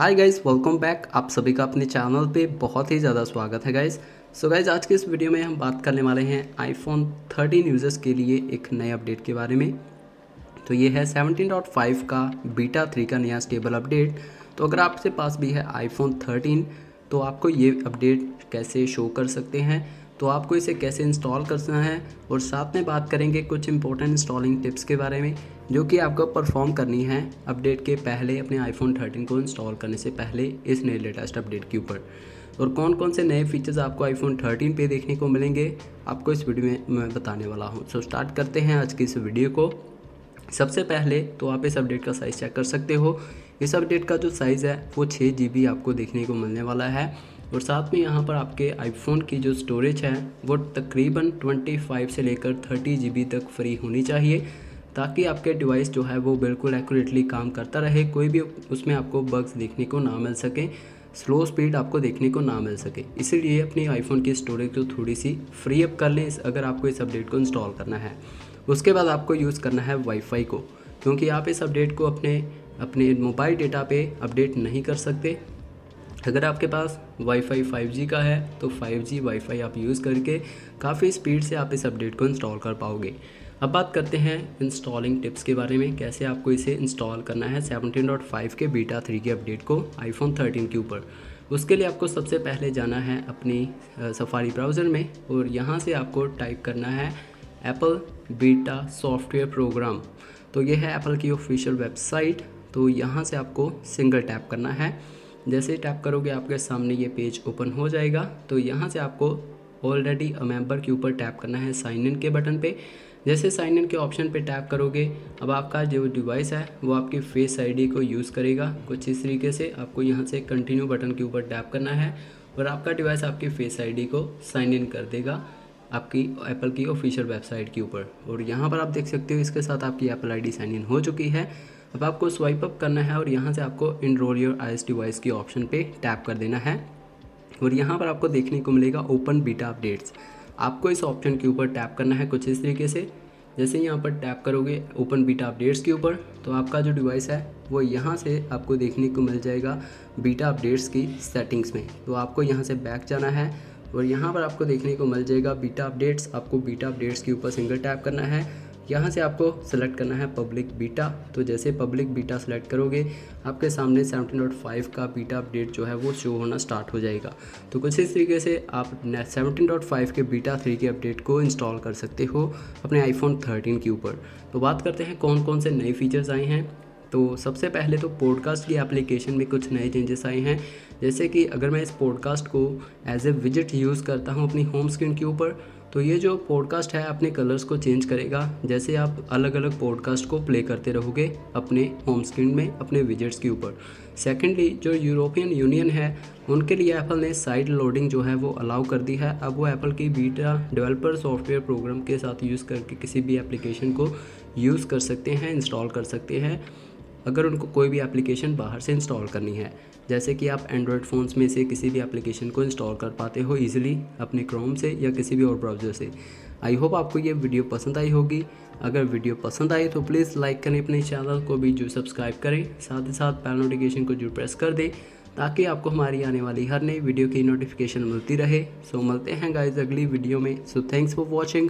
Hi guys welcome back आप सभी का अपने चैनल पे बहुत ही ज़्यादा स्वागत है गाइस सो गाइस आज के इस वीडियो में हम बात करने वाले हैं आईफोन 13 यूज़र्स के लिए एक नए अपडेट के बारे में। तो ये है 17.5 का बीटा 3 का नया स्टेबल अपडेट तो अगर आपके पास भी है आईफोन 13 तो आपको ये अपडेट कैसे शो कर सकते हैं? तो आपको इसे कैसे इंस्टॉल करना है और साथ में बात करेंगे कुछ इंपॉर्टेंट इंस्टॉलिंग टिप्स के बारे में, जो कि आपको परफॉर्म करनी है अपडेट के पहले अपने आईफोन 13 को इंस्टॉल करने से पहले इस नए लेटेस्ट अपडेट के ऊपर। और कौन कौन से नए फीचर्स आपको आईफोन 13 पे देखने को मिलेंगे, आपको इस वीडियो में मैं बताने वाला हूँ। सो स्टार्ट करते हैं आज की इस वीडियो को। सबसे पहले तो आप इस अपडेट का साइज़ चेक कर सकते हो। इस अपडेट का जो साइज़ है, वो छः जी आपको देखने को मिलने वाला है। और साथ में यहाँ पर आपके आईफोन की जो स्टोरेज है, वो तकरीबन 25 से लेकर 30 जीबी तक फ्री होनी चाहिए, ताकि आपके डिवाइस जो है वो बिल्कुल एक्यूरेटली काम करता रहे, कोई भी उसमें आपको बग्स देखने को ना मिल सके स्लो स्पीड आपको देखने को ना मिल सके। इसीलिए अपनी आईफोन की स्टोरेज को थोड़ी सी फ्री अप कर लें, अगर आपको इस अपडेट को इंस्टॉल करना है। उसके बाद आपको यूज़ करना है वाईफाई को, क्योंकि आप इस अपडेट को अपने अपने मोबाइल डेटा पे अपडेट नहीं कर सकते। अगर आपके पास वाईफाई 5G का है तो 5G वाईफाई आप यूज़ करके काफ़ी स्पीड से आप इस अपडेट को इंस्टॉल कर पाओगे। अब बात करते हैं इंस्टॉलिंग टिप्स के बारे में, कैसे आपको इसे इंस्टॉल करना है 17.5 के बीटा 3 के अपडेट को आईफोन 13 के ऊपर। उसके लिए आपको सबसे पहले जाना है अपनी सफारी ब्राउज़र में और यहाँ से आपको टाइप करना है एप्पल बीटा सॉफ्टवेयर प्रोग्राम तो ये है एप्पल की ऑफिशियल वेबसाइट तो यहाँ से आपको सिंगल टैप करना है। जैसे ही टैप करोगे, आपके सामने ये पेज ओपन हो जाएगा। तो यहाँ से आपको ऑलरेडी मेंबर के ऊपर टैप करना है साइन इन के बटन पे। जैसे साइन इन के ऑप्शन पे टैप करोगे, अब आपका जो डिवाइस है, वो आपकी फेस आईडी को यूज़ करेगा। कुछ इस तरीके से आपको यहाँ से कंटिन्यू बटन के ऊपर टैप करना है और आपका डिवाइस आपकी फेस आईडी को साइन इन कर देगा आपकी एप्पल की ऑफिशियल वेबसाइट के ऊपर। और यहाँ पर आप देख सकते हो, इसके साथ आपकी एप्पल आईडी साइन इन हो चुकी है। अब आपको स्वाइप अप करना है और यहाँ से आपको इनरोल योर आई डिवाइस की ऑप्शन पे टैप कर देना है। और यहाँ पर आपको देखने को मिलेगा ओपन बीटा अपडेट्स आपको इस ऑप्शन के ऊपर टैप करना है कुछ इस तरीके से। जैसे यहाँ पर टैप करोगे ओपन बीटा अपडेट्स के ऊपर तो आपका जो डिवाइस है, वो यहाँ से आपको देखने को मिल जाएगा बीटा अपडेट्स की सेटिंग्स में। तो आपको यहाँ से बैक जाना है और यहाँ पर आपको देखने को मिल जाएगा बीटा अपडेट्स आपको बीटा अपडेट्स के ऊपर सिंगल टैप करना है। यहाँ से आपको सेलेक्ट करना है पब्लिक बीटा तो जैसे पब्लिक बीटा सेलेक्ट करोगे, आपके सामने 17.5 का बीटा अपडेट जो है वो शो होना स्टार्ट हो जाएगा। तो कुछ इस तरीके से आप 17.5 के बीटा 3 के अपडेट को इंस्टॉल कर सकते हो अपने आईफोन 13 के ऊपर। तो बात करते हैं कौन कौन से नए फीचर्स आए हैं। तो सबसे पहले तो पॉडकास्ट की एप्लीकेशन में कुछ नए चेंजेस आए हैं। जैसे कि अगर मैं इस पॉडकास्ट को एज ए विज़िट यूज़ करता हूँ अपनी होम स्क्रीन के ऊपर तो ये जो पॉडकास्ट है, अपने कलर्स को चेंज करेगा। जैसे आप अलग अलग पॉडकास्ट को प्ले करते रहोगे अपने होम स्क्रीन में, अपने विजिट्स के ऊपर। सेकेंडली जो यूरोपियन यूनियन है, उनके लिए एप्पल ने साइड लोडिंग जो है, वो अलाउ कर दी है। अब वो एप्पल की बीटा डेवलपर सॉफ्टवेयर प्रोग्राम के साथ यूज़ करके किसी भी एप्लीकेशन को यूज़ कर सकते हैं इंस्टॉल कर सकते हैं। अगर उनको कोई भी एप्लीकेशन बाहर से इंस्टॉल करनी है, जैसे कि आप एंड्रॉयड फ़ोन्स में से किसी भी एप्लीकेशन को इंस्टॉल कर पाते हो ईजिली अपने क्रोम से या किसी भी और ब्राउज़र से। आई होप आपको ये वीडियो पसंद आई होगी। अगर वीडियो पसंद आई तो प्लीज़ लाइक करें अपने चैनल को भी जो सब्सक्राइब करें। साथ ही साथ पैल नोटिफिकेशन को जो प्रेस कर दें, ताकि आपको हमारी आने वाली हर नई वीडियो की नोटिफिकेशन मिलती रहे। सो मिलते हैं गाइज़ अगली वीडियो में। So thanks for watching